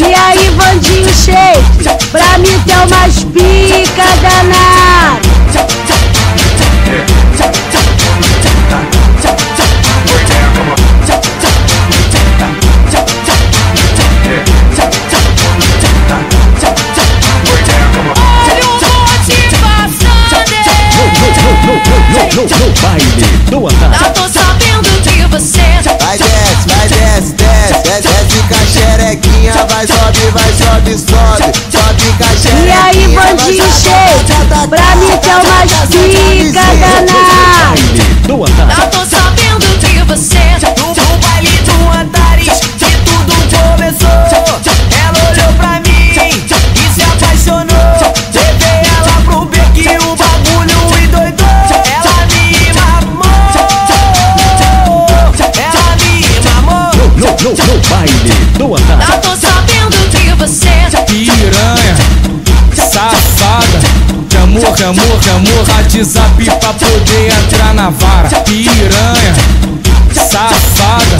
E aí, bandinho cheio, xerequinha, vai sobe, vai sobe, sobe, sobe xerequinha. E aí, bandinho tata, cheio, pra mim tata, umas tata, pica tata, danada. Piranha, safada. Que amor, que amor, que amor, WhatsApp pra poder entrar na vara. Piranha, safada.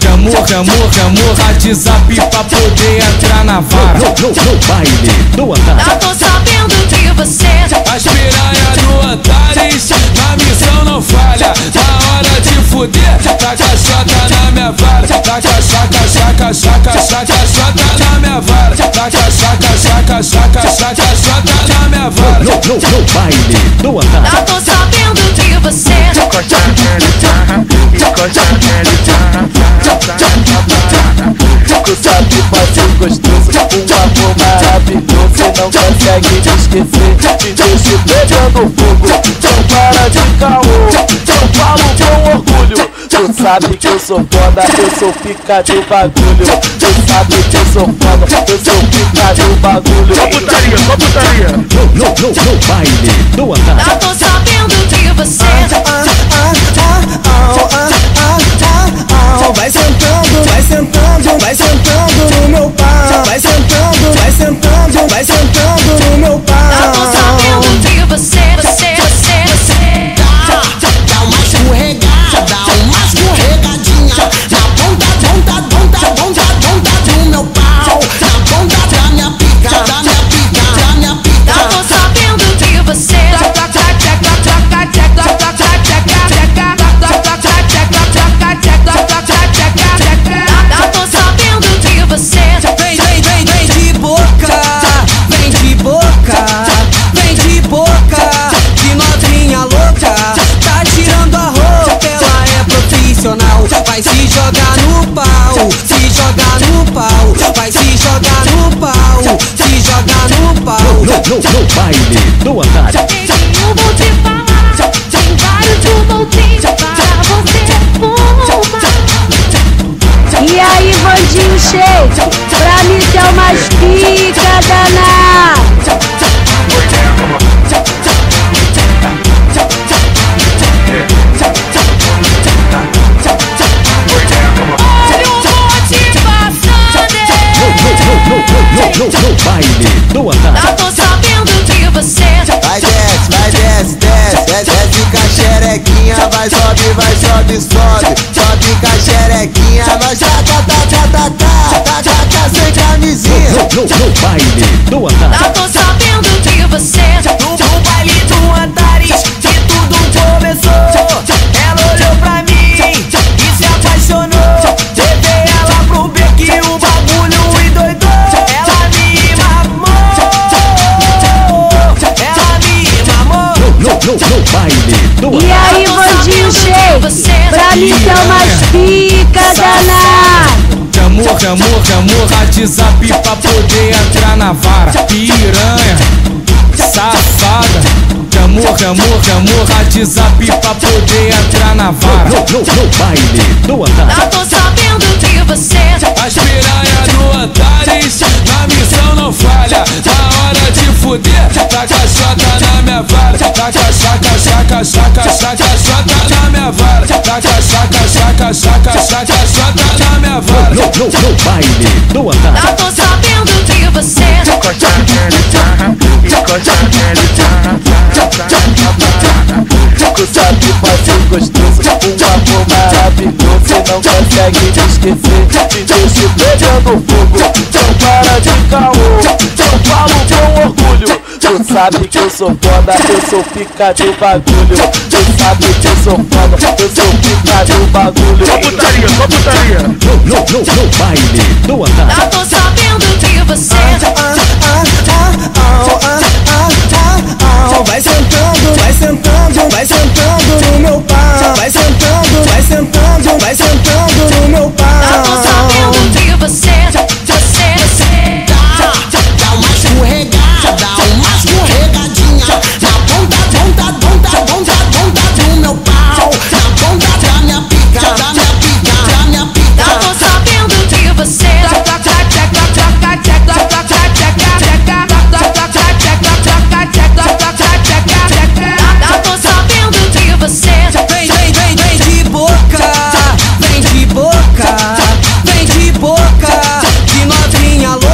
Que amor, que amor, que amor, WhatsApp pra poder entrar na vara. No, no, no baile do andar. Já tô sabendo que você As piranha do Antares, na missão não falha. Na hora de fuder, taca chota na minha vara. Taca chaca, chaca, chaca, chaca, chota na minha vara. Taca chaca, chaca, chaca, chaca, chota na minha vara. No, no, no baile do andar. Já tô sabendo que você Tu sabe fazer gostoso, um amor maravilhoso Cê não consegue me esquecer, te deixo pegando fogo sabe que eu sou foda, eu sou pica do bagulho. Tu sabe que eu sou foda, eu sou pica do bagulho. Só putaria, só putaria. No, no, no, no baile do andar. Já tô sabendo que você. Vai sentando, vai sentando, vai sentando profissional, vai se jogar no pau, se jogar no pau, vai se jogar no pau, se jogar no No, pau. no, no baile do andar. Cheio, pra mim tem umas pica danada. Que amor, que amor, que amor, WhatsApp pra poder entrar na vara. Piranha, safada. Que amor, que amor, que amor, WhatsApp pra poder entrar na vara. No, no, no baile do andar. Sabendo que você As piranha do Antares, na missão não falha. Na hora de fuder, taca chota na minha vara. Taca chaca, chaca, chaca, chaca, chota na minha vara. Taca chaca, chaca, chaca, chaca, chota na minha vara. No, no, no baile do andar. Já tô sabendo não consegue esquecer De se pegando é fogo, não para de caô. Eu falo um orgulho Tu sabe que eu sou foda, eu sou pica de bagulho. Tu sabe que eu sou foda, eu sou pica de bagulho. Só putaria, só putaria. No, no, no, no baile Não andar. Tá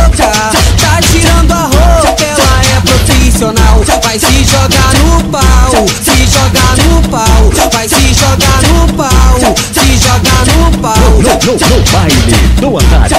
louca Tá tirando a roupa, ela é profissional. Vai se jogar no pau, se jogar no pau. Vai se jogar no pau, se jogar no pau. No, no, no baile do andar